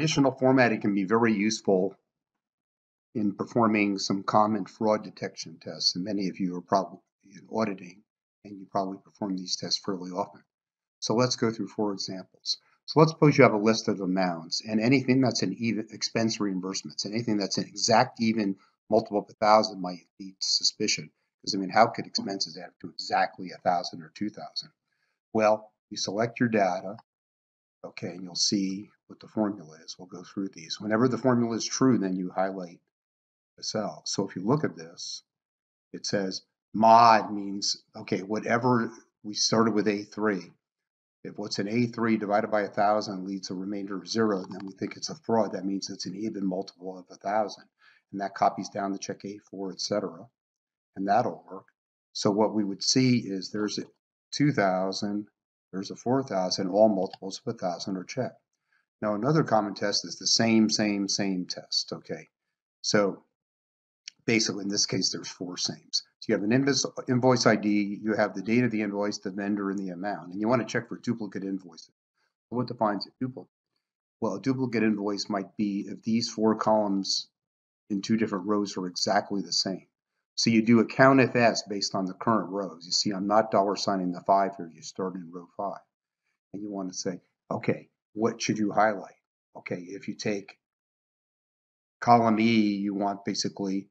conditional formatting can be very useful in performing some common fraud detection tests. And many of you are probably in auditing and you probably perform these tests fairly often. So let's go through four examples. So let's suppose you have a list of amounts and anything that's an even expense reimbursements, anything that's an exact even multiple of a thousand might lead to suspicion. Because I mean, how could expenses add up to exactly a thousand or two thousand? Well, you select your data, okay, and you'll see what the formula is. We'll go through these. Whenever the formula is true, then you highlight the cell. So if you look at this, it says mod means, okay, whatever we started with A3. If what's an A3 divided by a 1,000 leads a remainder of zero, then we think it's a fraud. That means it's an even multiple of a 1,000. And that copies down to check A4, etc. And that'll work. So what we would see is there's a 2,000, there's a 4,000, all multiples of a 1,000 are checked. Now another common test is the same, same, same test, okay? So basically in this case there's four sames. So you have an invoice, ID, you have the date of the invoice, the vendor, and the amount. And you want to check for duplicate invoices. What defines a duplicate? Well, a duplicate invoice might be if these four columns in two different rows are exactly the same. So you do a COUNTIF-S based on the current rows. You see, I'm not dollar signing the five here. You start in row five. And you want to say, okay, what should you highlight? Okay, if you take column E, you want basically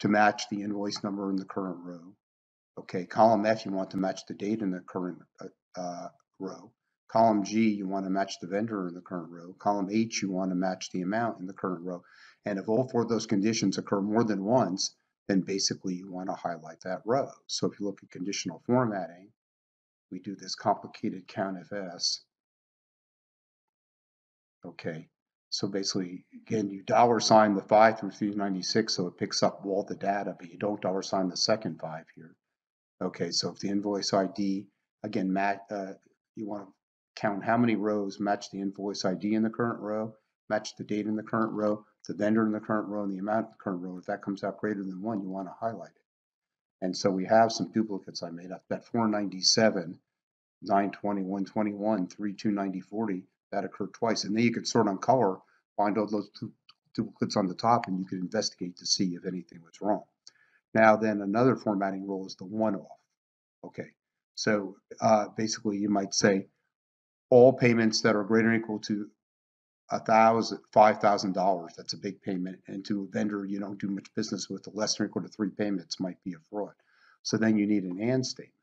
to match the invoice number in the current row. Okay, column F, you want to match the date in the current uh, uh, row. Column G, you want to match the vendor in the current row. Column H, you want to match the amount in the current row. And if all four of those conditions occur more than once, then basically you want to highlight that row. So if you look at conditional formatting, we do this complicated COUNTIF-S. Okay, so basically, again, you dollar sign the 5 through 396 so it picks up all the data, but you don't dollar sign the second 5 here. Okay, so if the invoice ID, again, match, uh, you want to count how many rows match the invoice ID in the current row, match the date in the current row, the vendor in the current row, and the amount in the current row. If that comes out greater than 1, you want to highlight it. And so we have some duplicates I made up. That 497, 920, 121, 3290, 40, that occurred twice. And then you could sort on color, find all those duplicates on the top, and you could investigate to see if anything was wrong. Now then another formatting rule is the one-off. Okay, so uh, basically you might say all payments that are greater than equal to a thousand, five thousand dollars. That's a big payment, and to a vendor you don't do much business with, the less than equal to three payments might be a fraud. So then you need an and statement.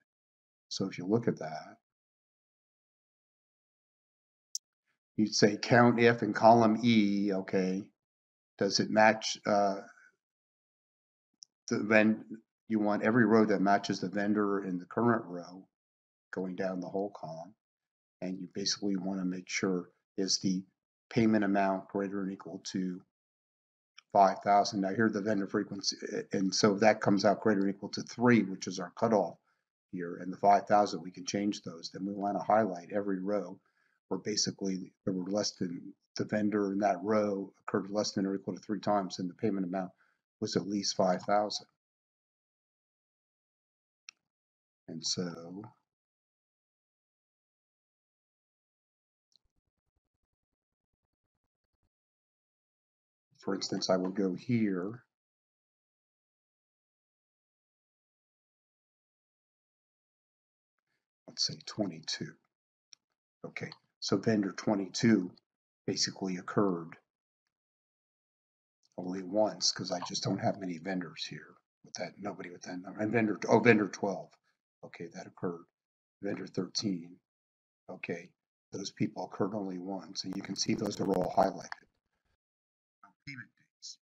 So if you look at that, you'd say count if in column E, okay, does it match uh, the then you want every row that matches the vendor in the current row going down the whole column. And you basically want to make sure is the payment amount greater than equal to 5,000. Now here the vendor frequency, and so that comes out greater than equal to three, which is our cutoff here, and the 5,000, we can change those. Then we want to highlight every row where basically there were less than the vendor in that row occurred less than or equal to three times and the payment amount was at least 5,000. And so for instance, I will go here let's say 22. Okay, so vendor 22 basically occurred only once because I just don't have many vendors here with that, nobody with that number. And vendor, oh, vendor 12. Okay, that occurred. Vendor 13. Okay, those people occurred only once. And you can see those are all highlighted. Payment dates.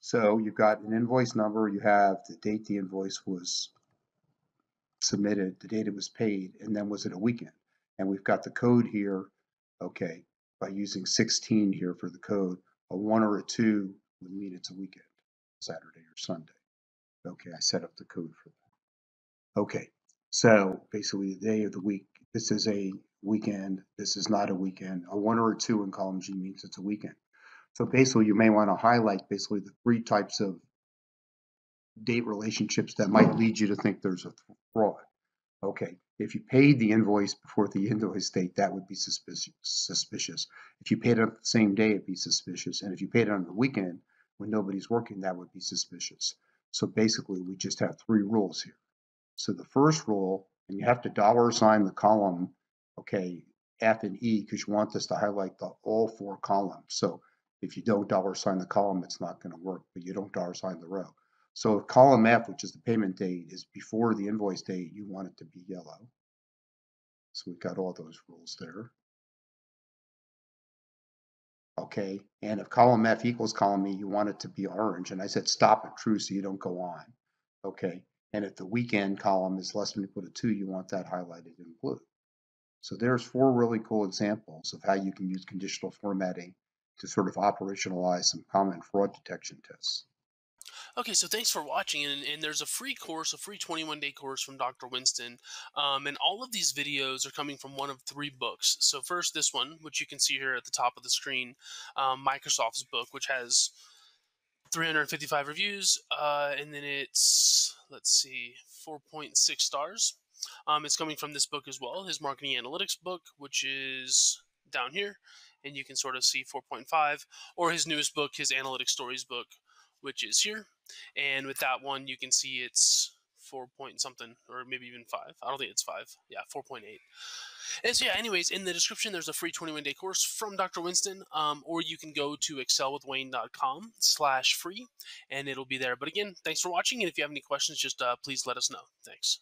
So you've got an invoice number, you have the date the invoice was submitted, the date it was paid, and then was it a weekend? and we've got the code here, okay, by using 16 here for the code, a one or a two would mean it's a weekend, Saturday or Sunday. Okay, I set up the code for that. Okay, so basically the day of the week, this is a weekend, this is not a weekend. A one or a two in column G means it's a weekend. So basically you may want to highlight basically the three types of date relationships that might lead you to think there's a fraud. Okay, if you paid the invoice before the invoice date, that would be suspicious. If you paid it on the same day, it'd be suspicious. And if you paid it on the weekend when nobody's working, that would be suspicious. So basically, we just have three rules here. So the first rule, and you have to dollar sign the column, okay, F and E, because you want this to highlight the all four columns. So if you don't dollar sign the column, it's not going to work, but you don't dollar sign the row. So if column F, which is the payment date, is before the invoice date, you want it to be yellow. So we've got all those rules there. Okay, and if column F equals column E, you want it to be orange. And I said stop at true so you don't go on. Okay, and if the weekend column is less than equal to 2, you want that highlighted in blue. So there's four really cool examples of how you can use conditional formatting to sort of operationalize some common fraud detection tests. Okay, so thanks for watching, and, and there's a free course, a free 21 day course from Dr. Winston, um, and all of these videos are coming from one of three books. So first, this one, which you can see here at the top of the screen, um, Microsoft's book, which has 355 reviews, uh, and then it's let's see, 4.6 stars. Um, it's coming from this book as well, his marketing analytics book, which is down here, and you can sort of see 4.5, or his newest book, his analytics stories book, which is here. And with that one, you can see it's four point something, or maybe even five. I don't think it's five. Yeah, 4.8. And so, yeah, anyways, in the description, there's a free 21 day course from Dr. Winston, um, or you can go to excelwithwayne.com slash free, and it'll be there. But again, thanks for watching. And if you have any questions, just uh, please let us know. Thanks.